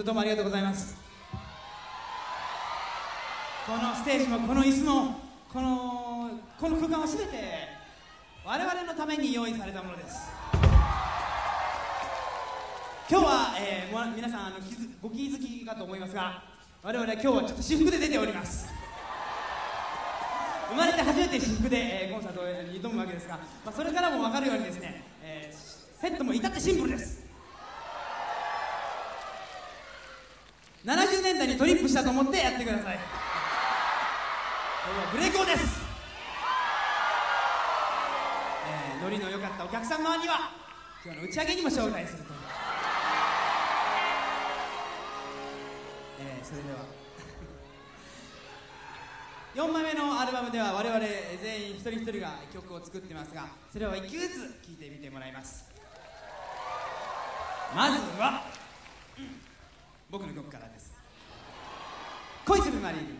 当どうもありがとうございます。このステージもこの椅子もこのこの空間は全て我々のために用意されたものです。今日は、えー、も皆さんあの気づご気づきかと思いますが我々は今日はちょっと私服で出ております。生まれて初めて私服で、えーコンサートに挑むわけですが、まあ、それからも分かるようにですね、えーセットも至ってシンプルです。70年代にトリップしたと思ってやってください。ブレイクオです、えーノリの良かったお客様には今日の打ち上げにも招待すると。えーそれでは。4枚目のアルバムでは我々全員一人一人が曲を作ってますがそれを1曲ずつ聴いてみてもらいます。まずは、僕の曲からです。恋するマリー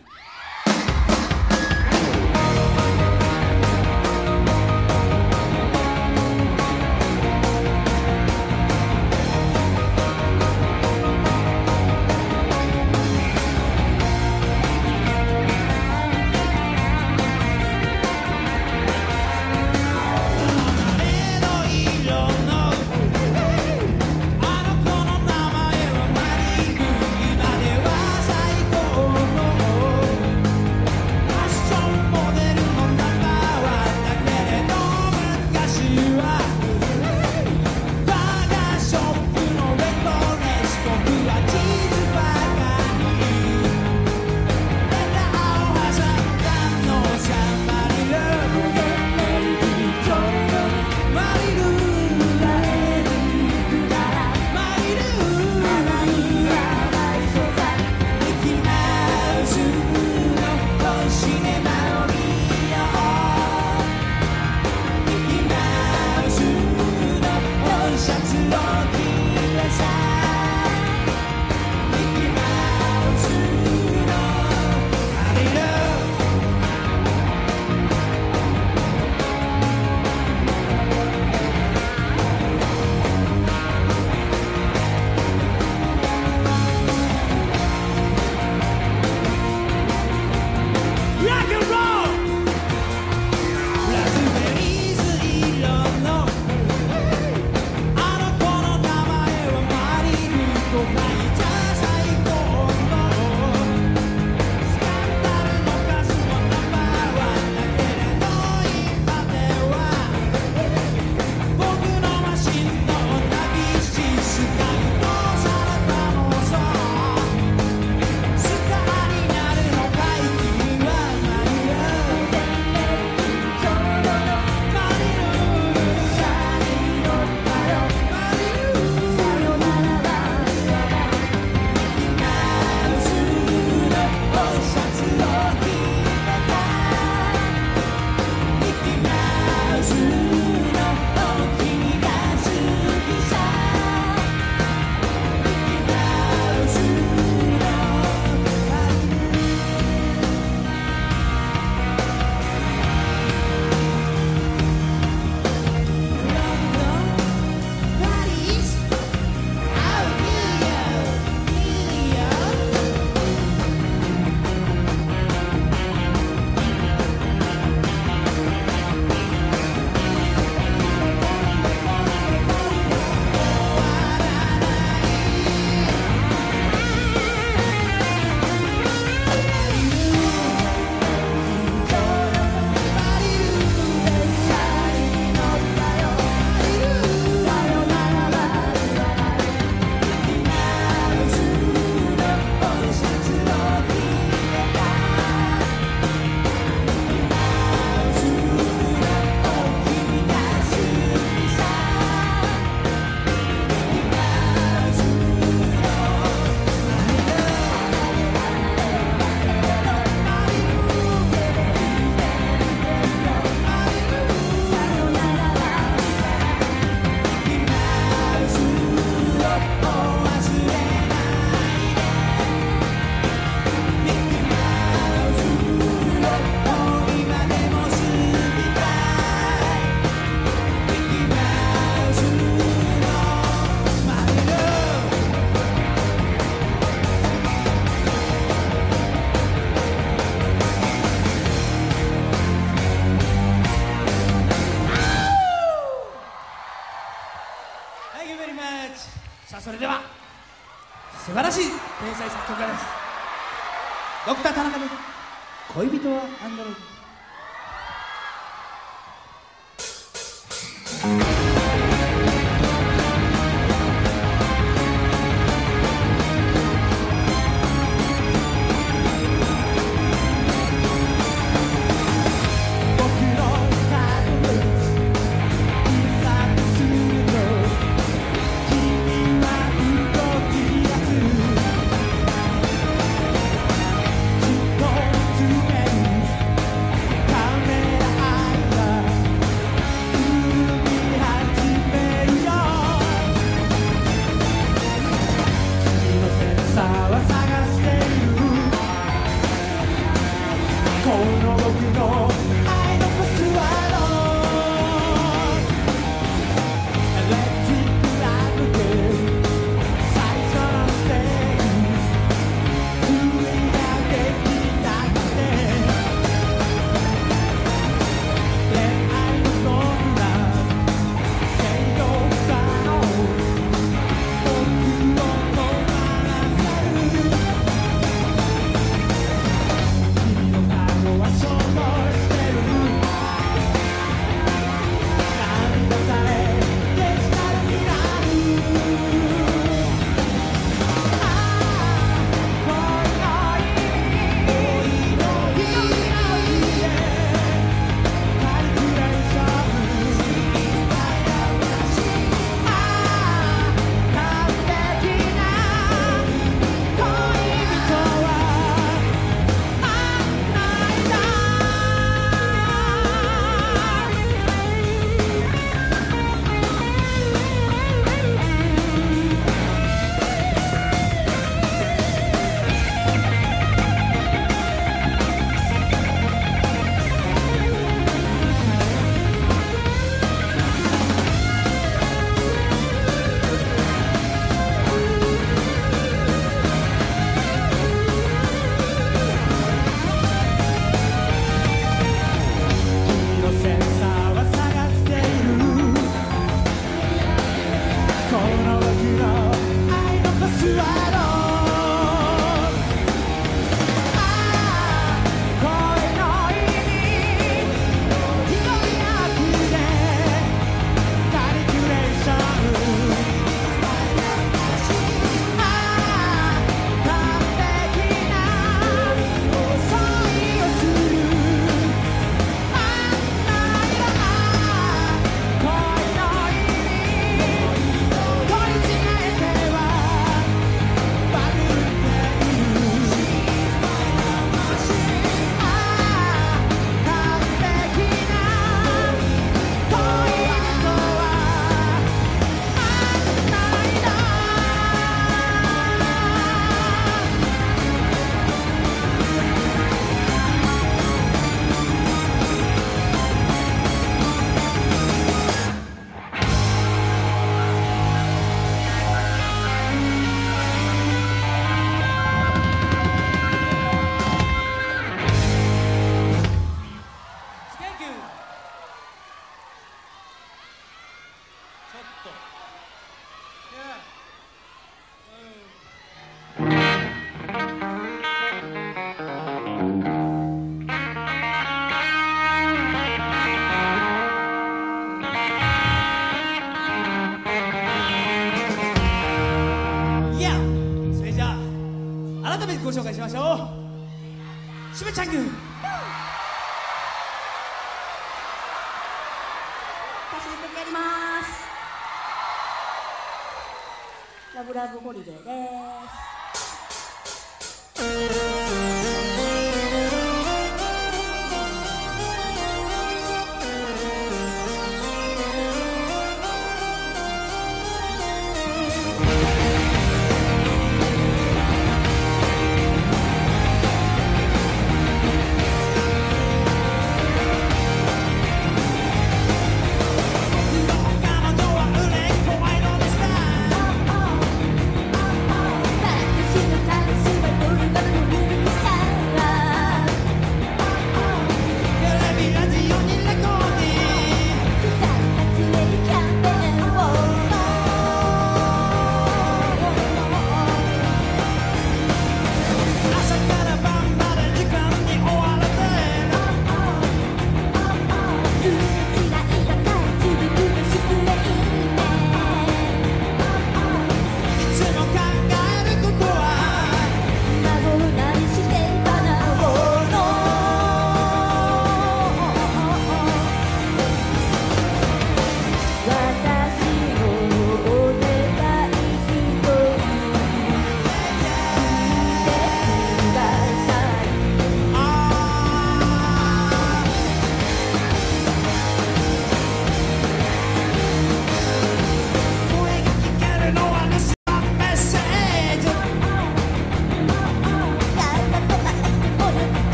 ラブ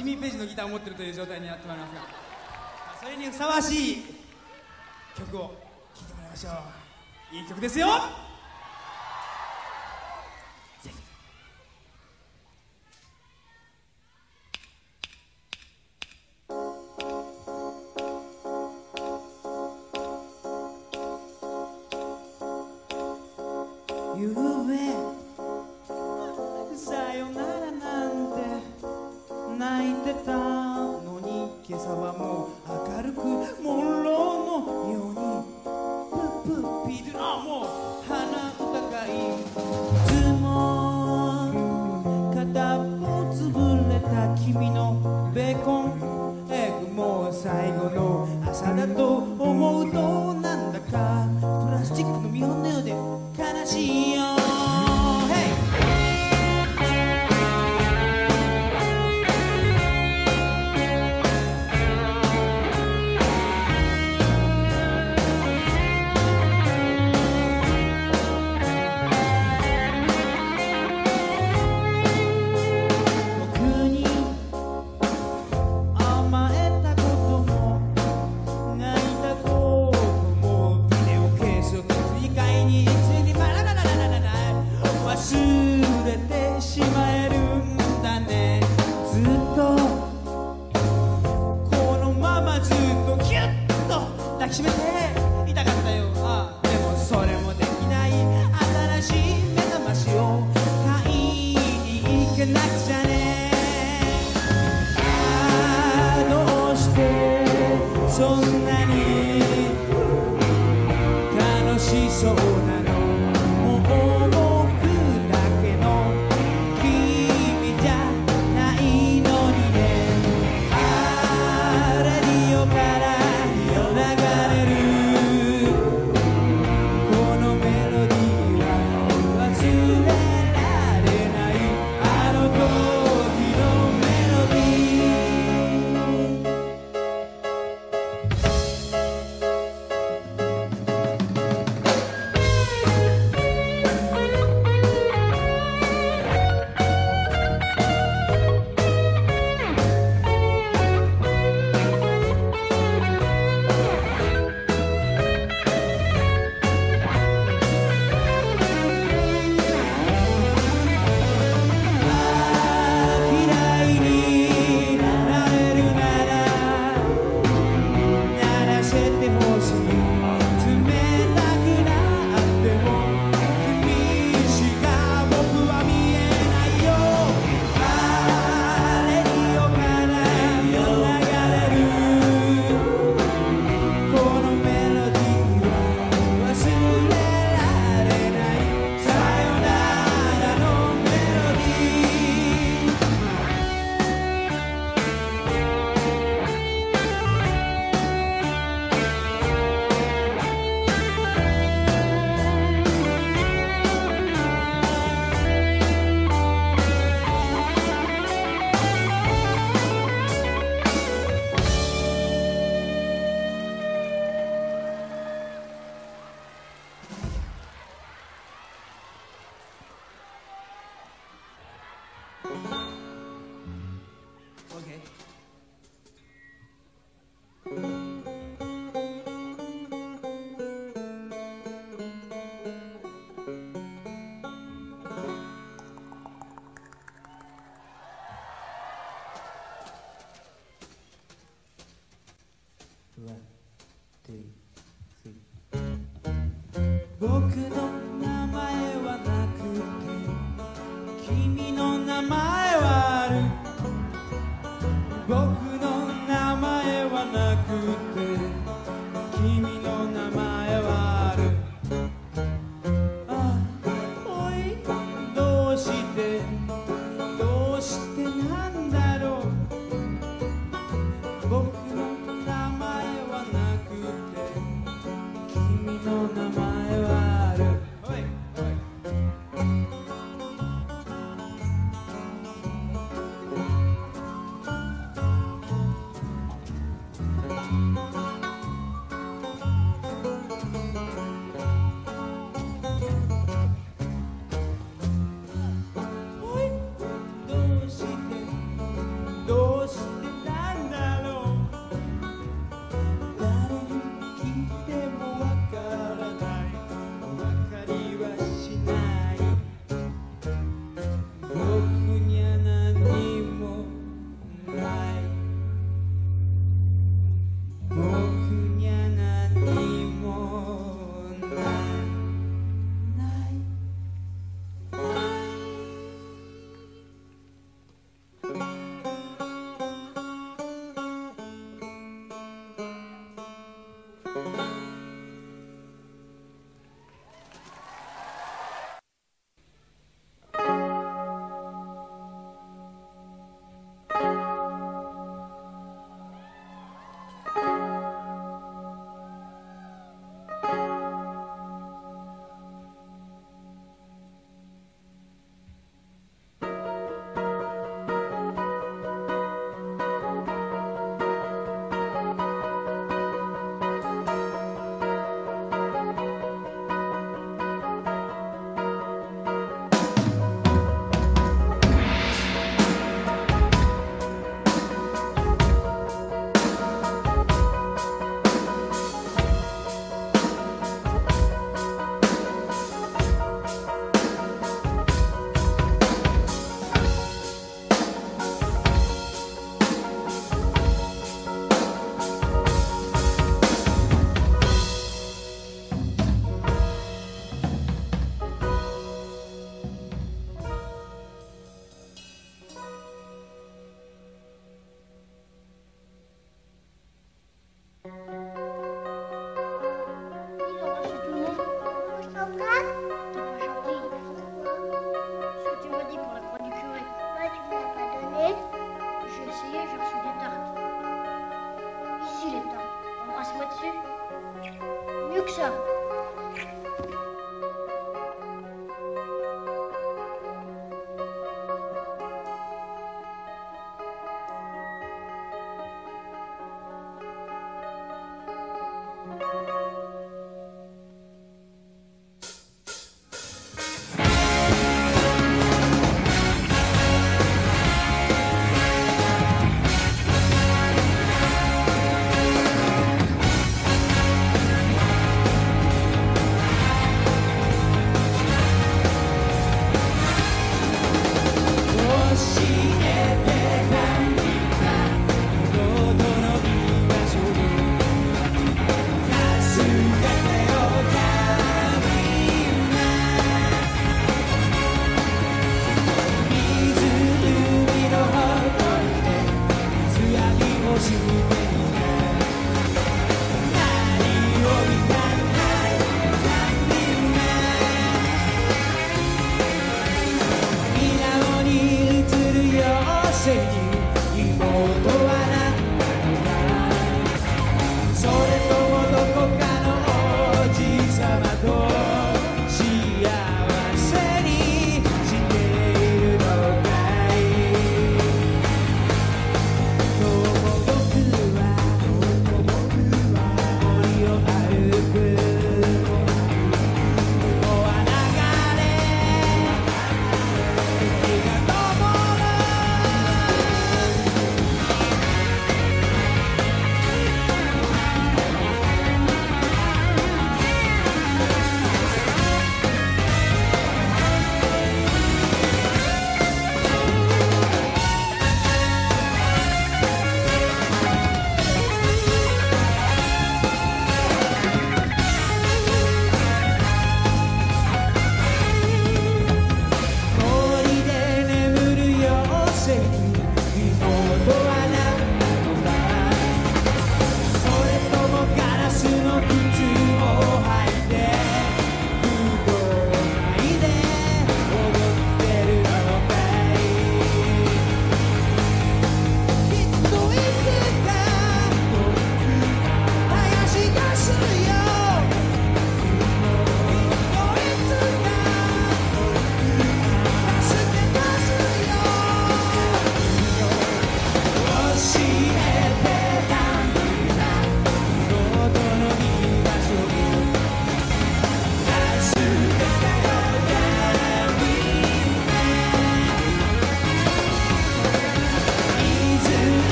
ジミー・ペイジのギターを持ってるという状態になってまいりますがそれにふさわしい曲を聴いてもらいましょう。いい曲ですよ。くの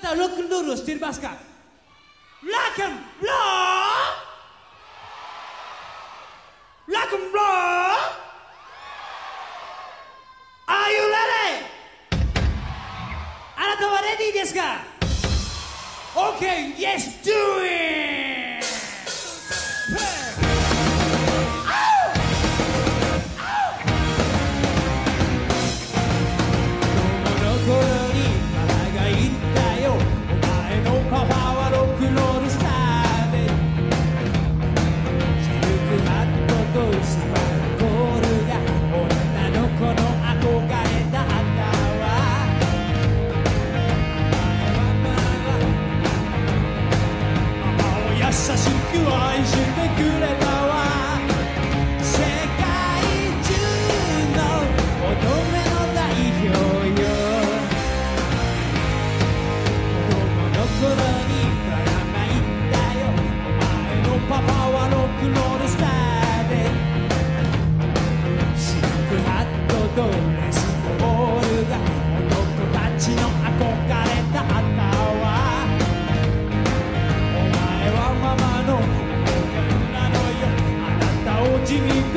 たロックンロールを知っていますかラックンローラックンロー Are you ready? あなたはレディーですか ?OK, yes, do it!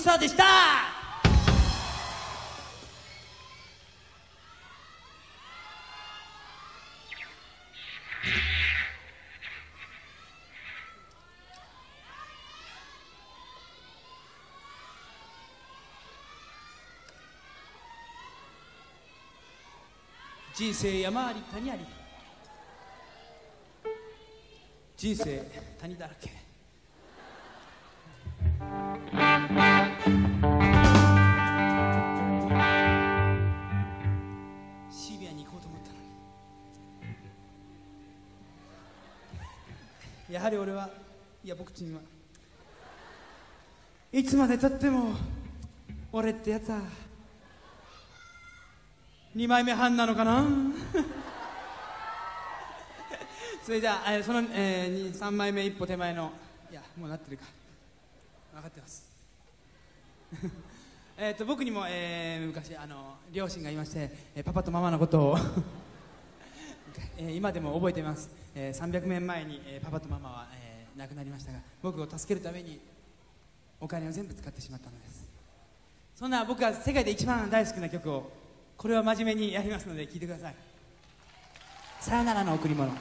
スターでした。人生山あり谷あり。人生谷だらけ。いや僕ちには。いつまでたっても俺ってやつは2枚目半なのかな？それじゃあ、えその、えー、3枚目一歩手前のいやもうなってるか。分かってます。えーと僕にも、えー昔あの両親がいまして、えーパパとママのことを、えー今でも覚えています、えー300年前に、えーパパとママは、えー亡くなりましたが僕を助けるためにお金を全部使ってしまったのです。そんな僕が世界で一番大好きな曲をこれは真面目にやりますので聴いてください。さよならの贈り物。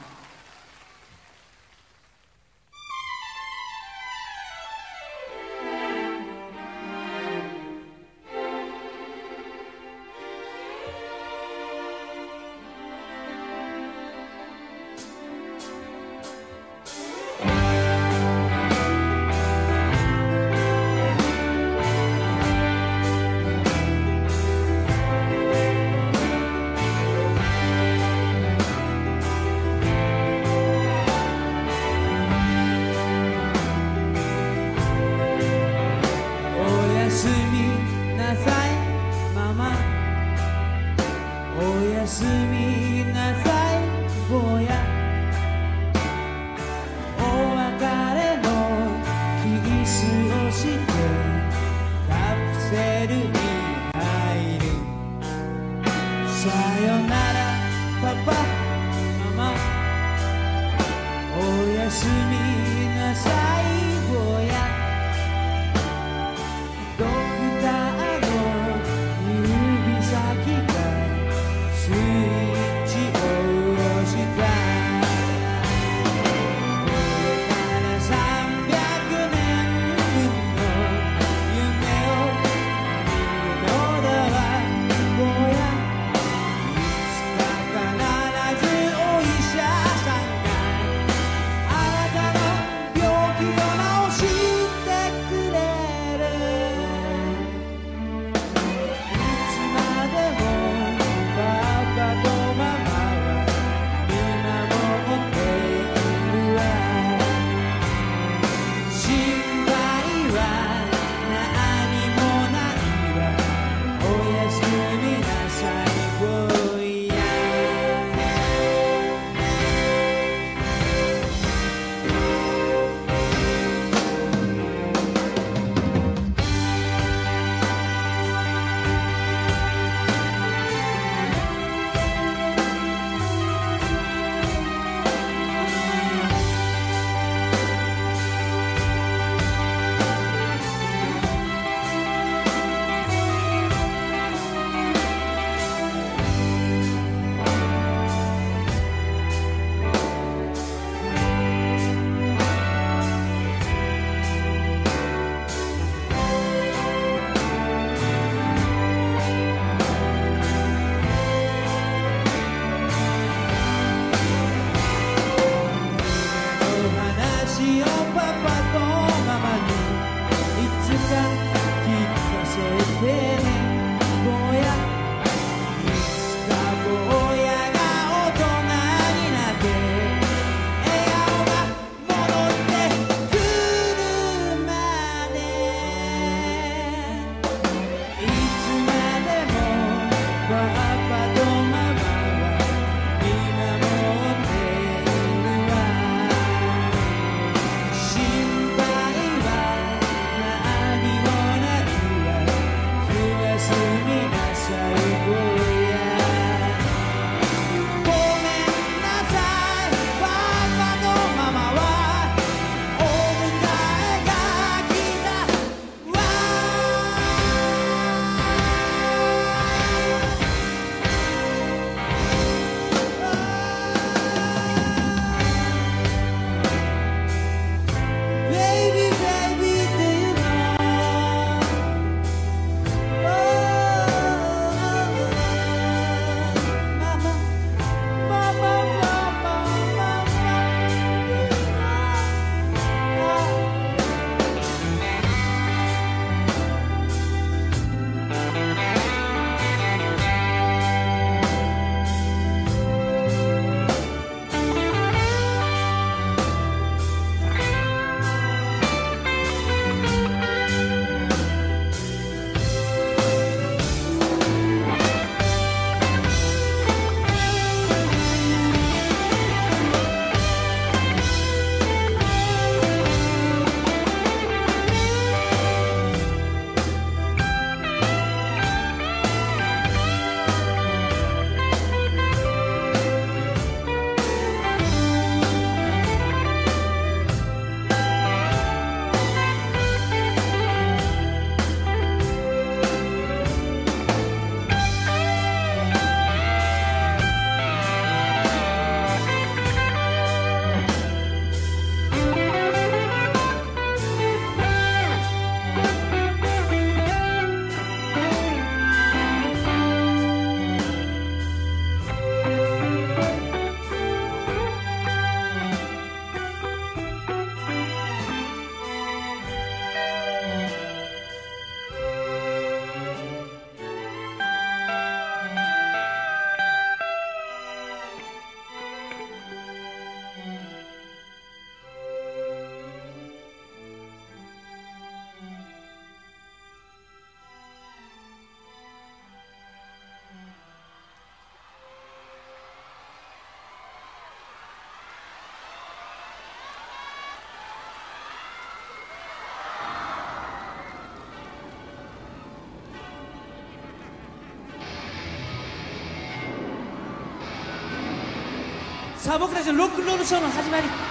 さあ僕たちのロックンロールショーの始まり。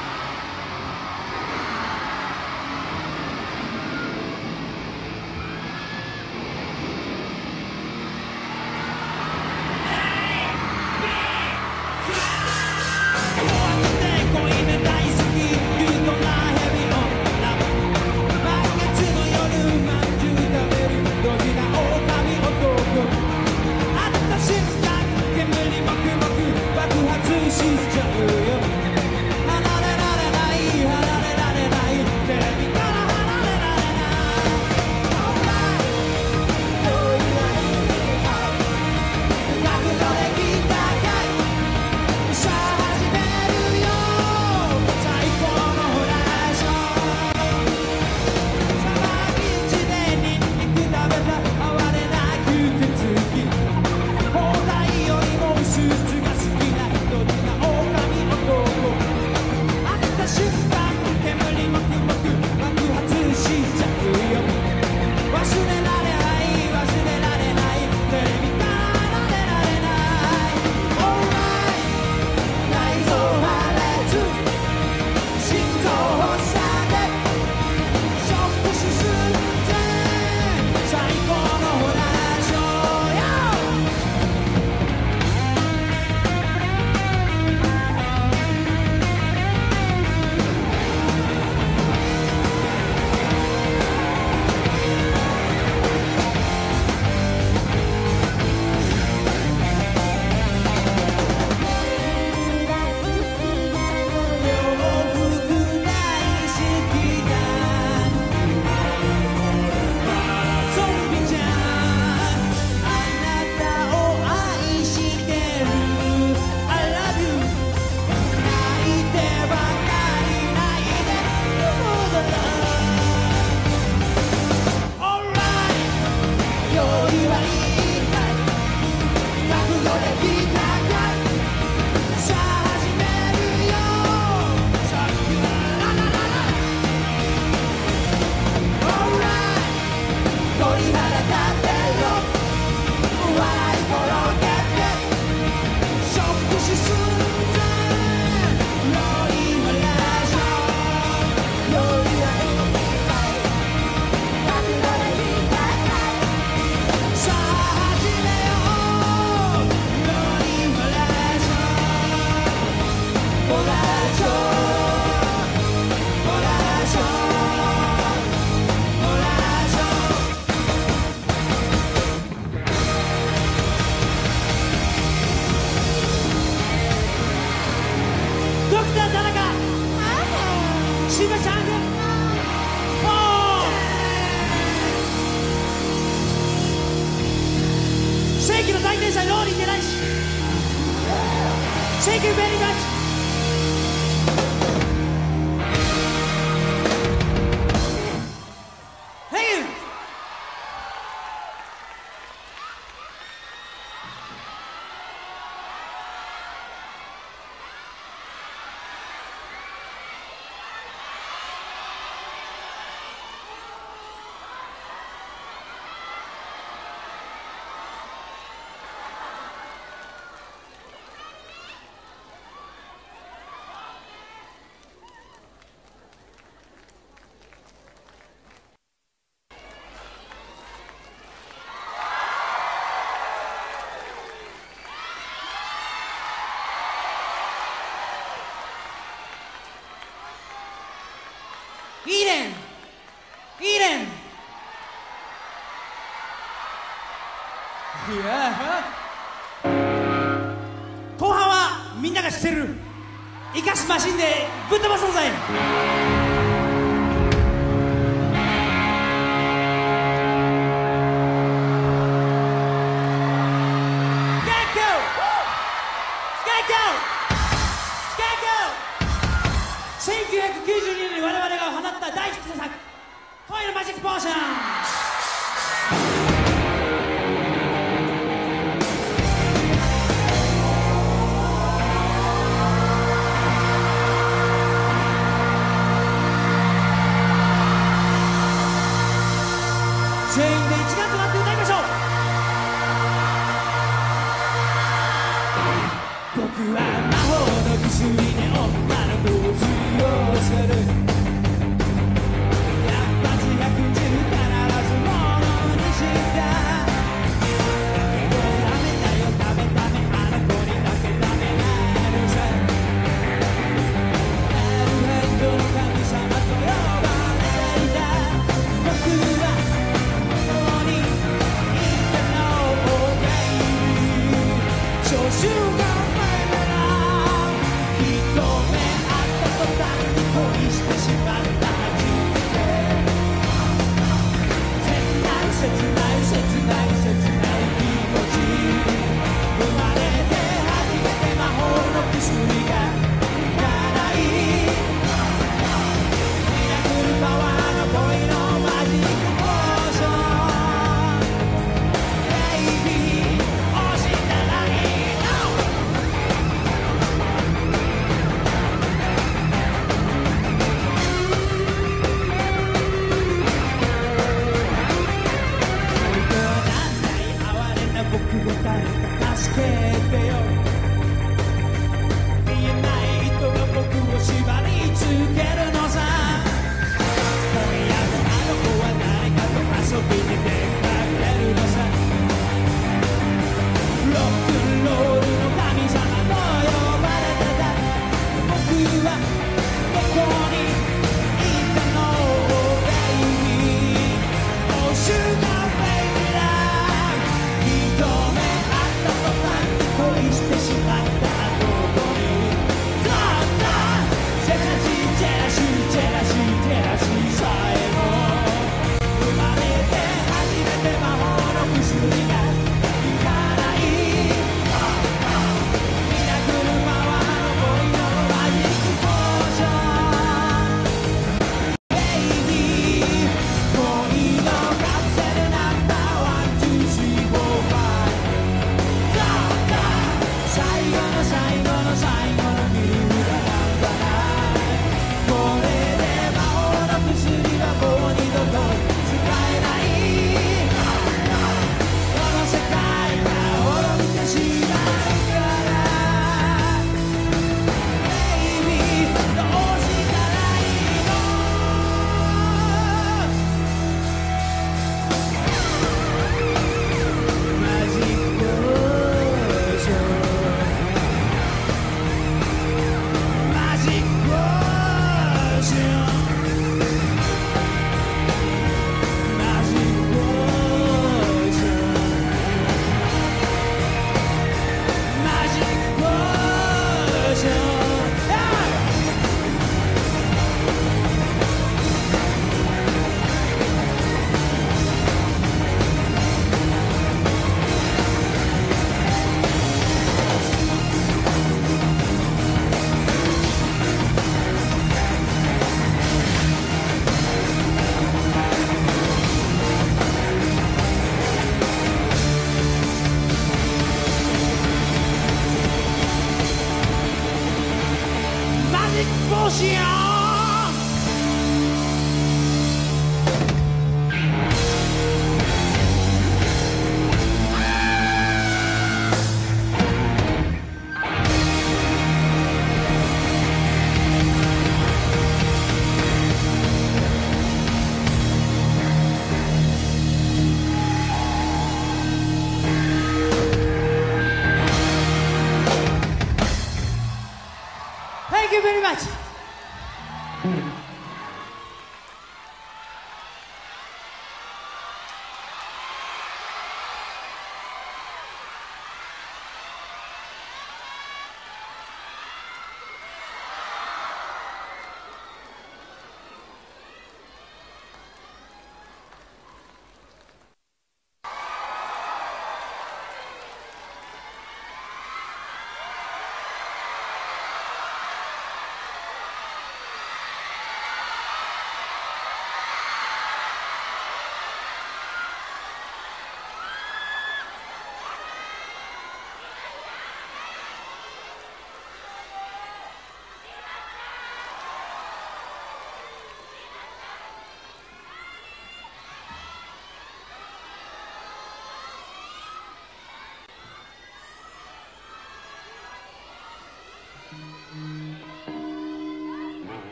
マシンでぶっ飛ばすぞい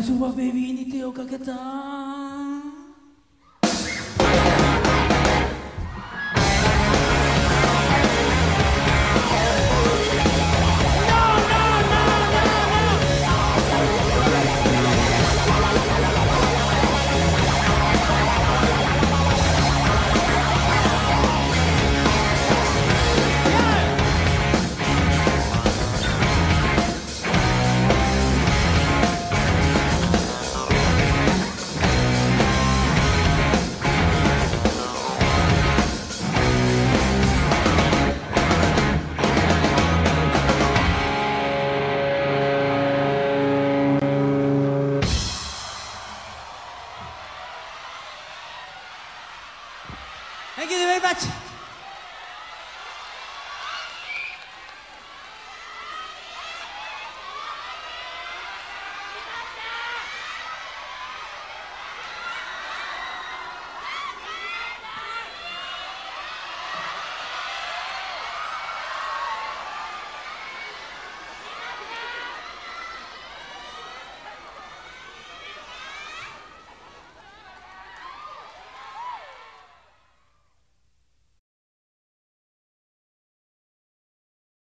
彼女はベビーに手をかけた